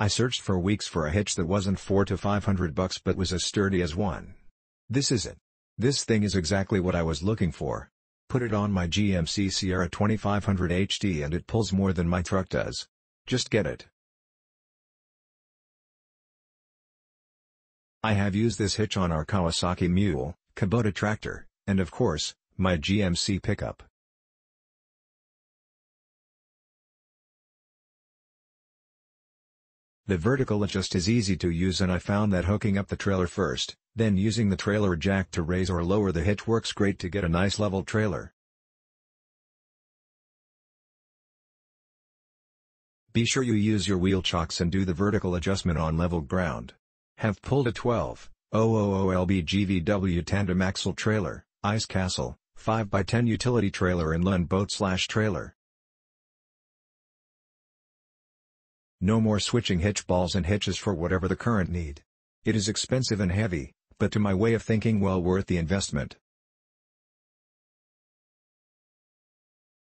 I searched for weeks for a hitch that wasn't 4 to 500 bucks but was as sturdy as one. This is it. This thing is exactly what I was looking for. Put it on my GMC Sierra 2500 HD and it pulls more than my truck does. Just get it. I have used this hitch on our Kawasaki Mule, Kubota tractor, and of course, my GMC pickup. The vertical adjust is easy to use and I found that hooking up the trailer first, then using the trailer jack to raise or lower the hitch works great to get a nice level trailer. Be sure you use your wheel chocks and do the vertical adjustment on level ground. Have pulled a 12 000LB GVW tandem axle trailer, Ice Castle, 5x10 utility trailer and Lund boat slash trailer. No more switching hitch balls and hitches for whatever the current need. It is expensive and heavy, but to my way of thinking well worth the investment.